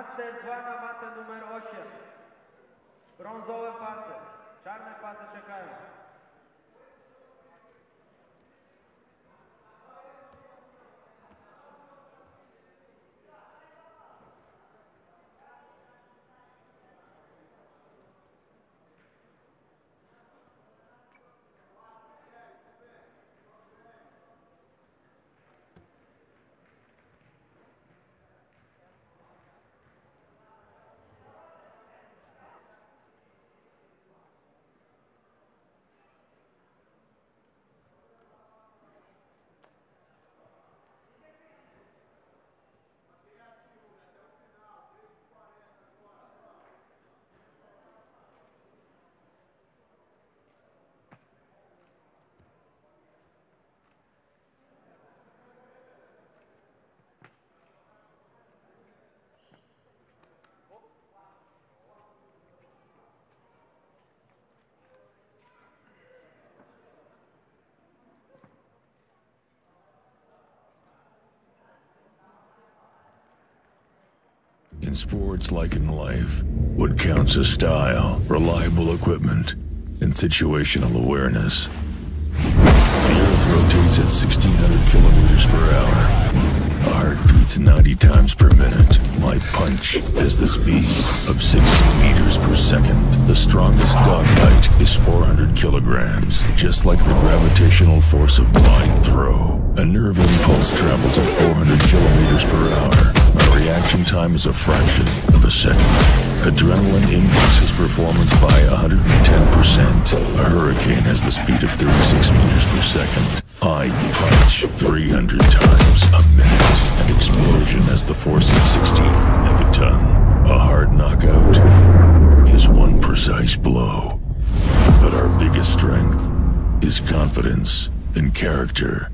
Master 2 na matę numer 8. Brązowe pasy. Czarne pasy czekają. In sports like in life, what counts as style, reliable equipment, and situational awareness. The Earth rotates at 1600 kilometers per hour. A heart beats 90 times per minute. My punch has the speed of 60 meters per second. The strongest dog bite is 400 kilograms, just like the gravitational force of my throw. A nerve impulse travels at 400 kilometers per hour. Reaction time is a fraction of a second. Adrenaline increases performance by 110%. A hurricane has the speed of 36 meters per second. I punch 300 times a minute. An explosion has the force of 16 megaton. A hard knockout is one precise blow. But our biggest strength is confidence and character.